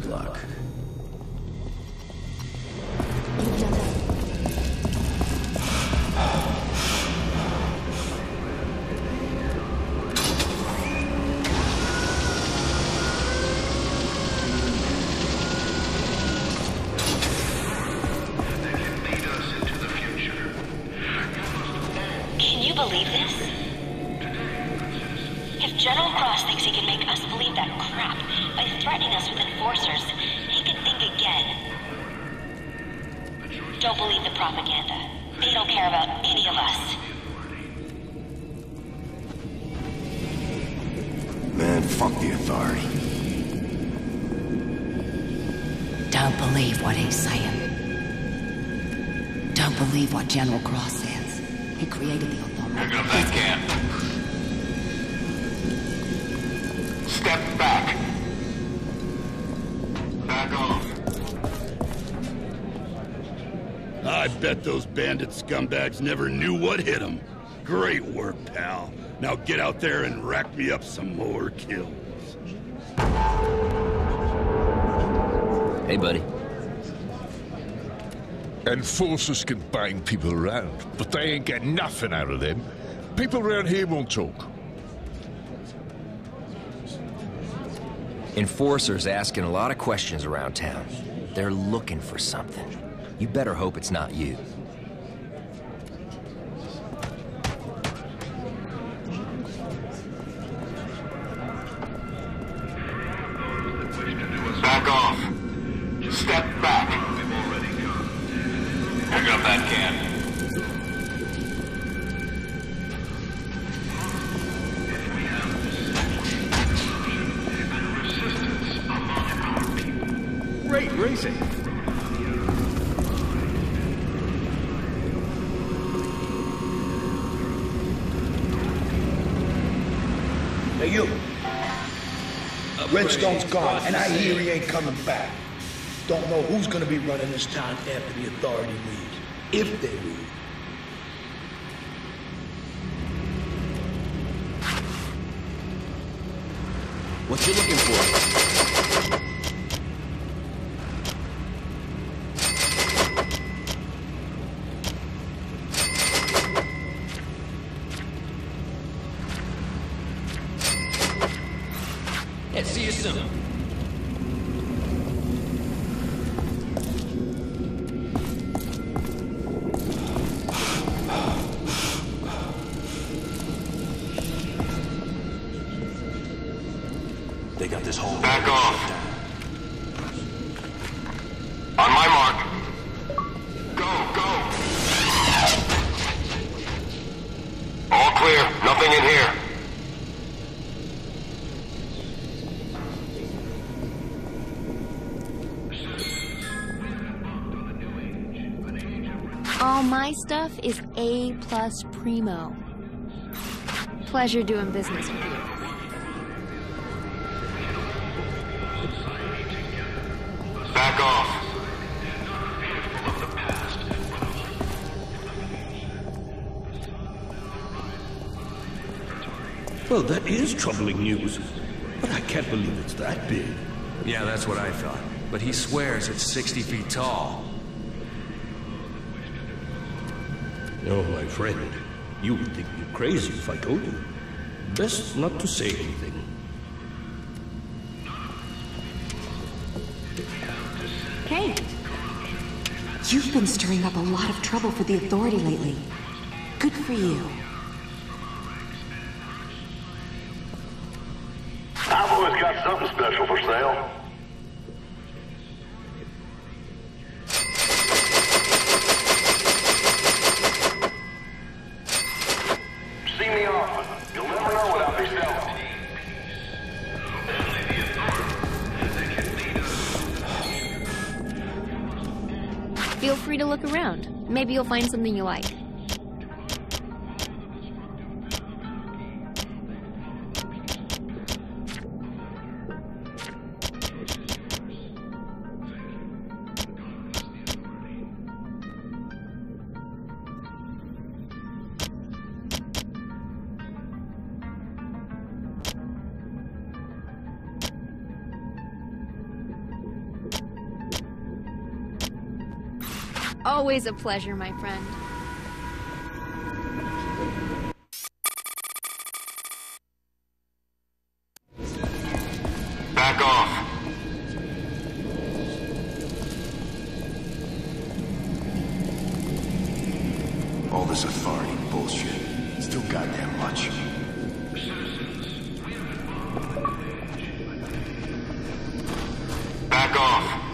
Good luck. Can you believe this? If General Cross thinks he can make us believe that crap by threatening us with enforcers, he can think again. Don't believe the propaganda. They don't care about any of us. Man, fuck the authority. Don't believe what he's saying. Don't believe what General Cross says. He created the authority. Pick up that can. Step back. Back off. I bet those bandit scumbags never knew what hit them. Great work, pal. Now get out there and rack me up some more kills. Hey, buddy. Enforcers can bang people around, but they ain't get nothing out of them. People around here won't talk. Enforcers asking a lot of questions around town. They're looking for something. You better hope it's not you. Back off. Step back. Pick up that can. Great racing. Hey, you. Redstone's gone, and I hear he ain't coming back. Don't know who's gonna be running this town after the authority leaves. If they leave. What you looking for? You soon. They got this whole... Back off. On my mark. Go, go. All clear. Nothing in here. All my stuff is A plus primo. Pleasure doing business with you. Back off. Well, that is troubling news. But I can't believe it's that big. Yeah, that's what I thought. But he swears it's 60 feet tall. Oh, my friend, you would think me crazy if I told you. Best not to say anything. Kate! You've been stirring up a lot of trouble for the authority lately. Good for you. I've always got something special for sale. Feel free to look around. Maybe you'll find something you like. Always a pleasure, my friend. Back off. All this authority bullshit. It's too goddamn much. Back off.